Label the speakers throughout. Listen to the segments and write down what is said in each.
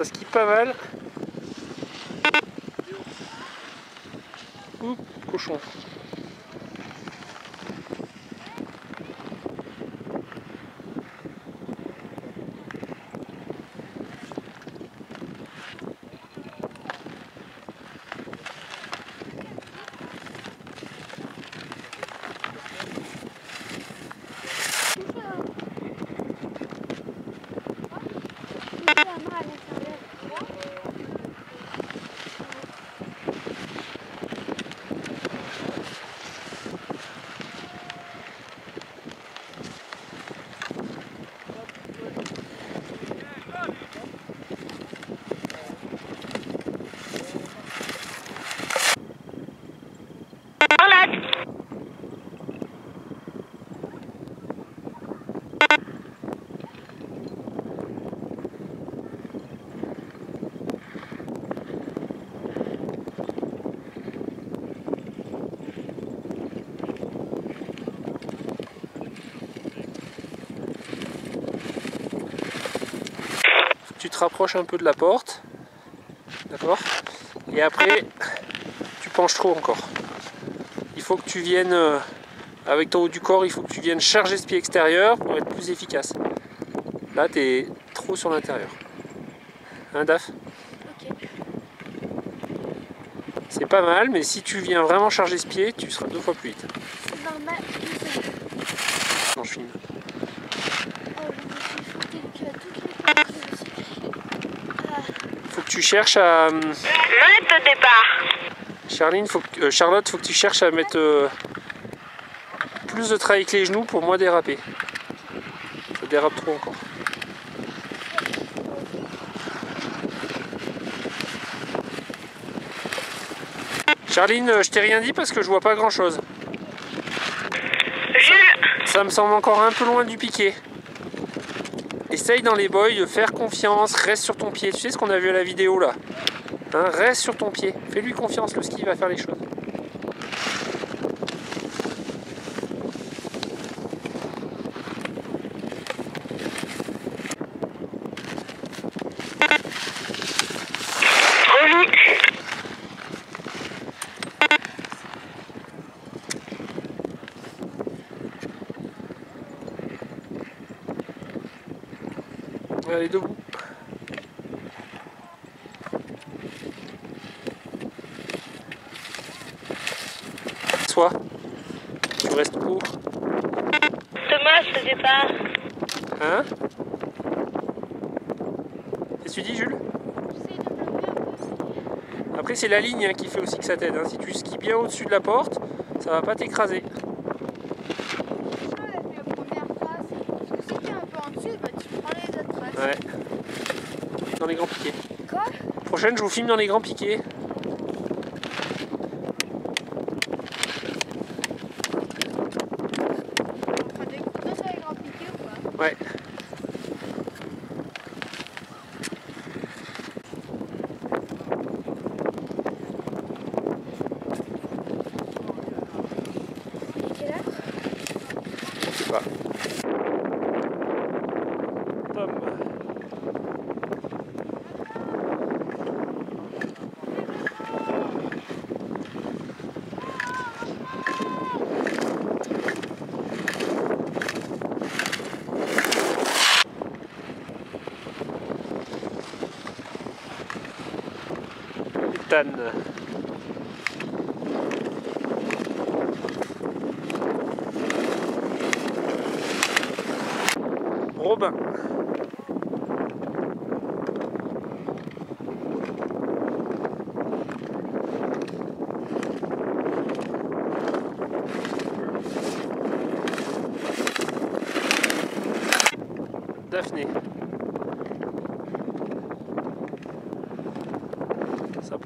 Speaker 1: Ça skie pas mal. Ouh, cochon. Rapproches un peu de la porte. D'accord Et après, tu penches trop encore. Il faut que tu viennes, euh, avec ton haut du corps, il faut que tu viennes charger ce pied extérieur pour être plus efficace. Là, tu es trop sur l'intérieur. Hein, Daf C'est pas mal, mais si tu viens vraiment charger ce pied, tu seras deux fois plus vite.
Speaker 2: C'est normal.
Speaker 1: Non, je filme. Faut que tu cherches à.
Speaker 3: Note de départ.
Speaker 1: Charline, faut que- euh, Charlotte, faut que tu cherches à mettre euh, plus de travail avec les genoux pour moins déraper. Ça dérape trop encore. Charline, euh, je t'ai rien dit parce que je vois pas grand chose.
Speaker 3: Jules,
Speaker 1: Ça me semble encore un peu loin du piqué. Essaye dans les boys de faire confiance, reste sur ton pied. Tu sais ce qu'on a vu à la vidéo là? Hein, Reste sur ton pied. Fais-lui confiance, le ski va faire les choses. Allez, debout. Sois. Tu restes haut.
Speaker 3: Thomas, au départ.
Speaker 1: Hein? Qu'est-ce que tu dis, Jules? Après, c'est la ligne hein, qui fait aussi que ça t'aide. hein. Si tu skis bien au-dessus de la porte, ça va pas t'écraser. Ouais. Dans les grands piquets.
Speaker 2: Quoi?
Speaker 1: Prochaine, je vous filme dans les grands piquets. Ouais. Je sais pas. Tom. Ethan. Robin. Daphné.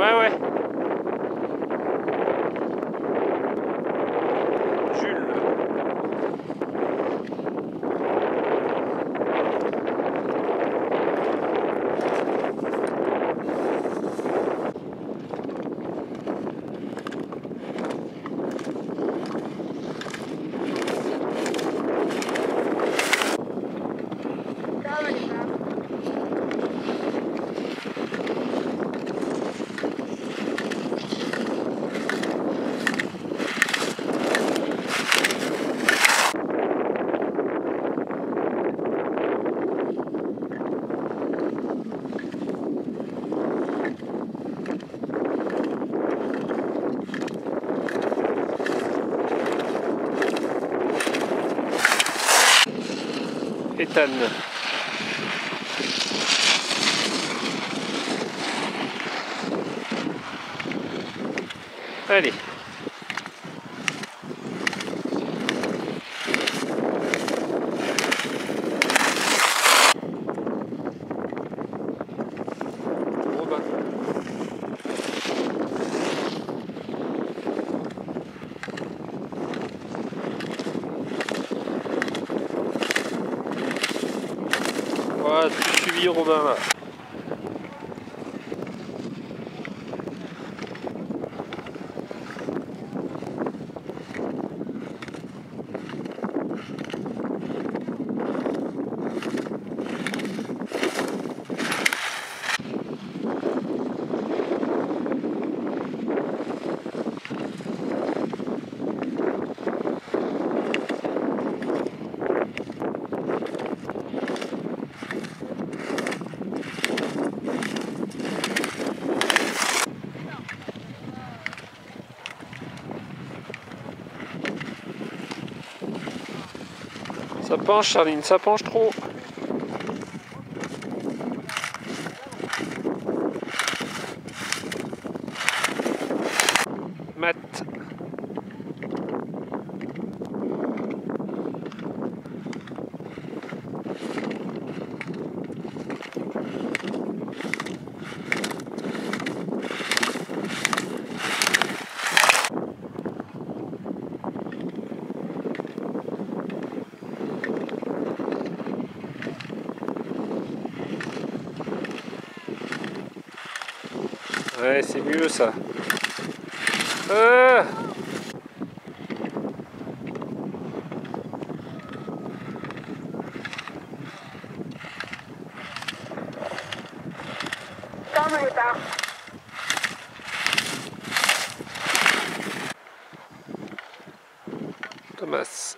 Speaker 1: Ouais, ouais. Jules. Ethan. Allez. Suivi Robin là. Ça penche Charline, ça penche trop. Matt. Ouais, c'est mieux ça. Euh. Thomas.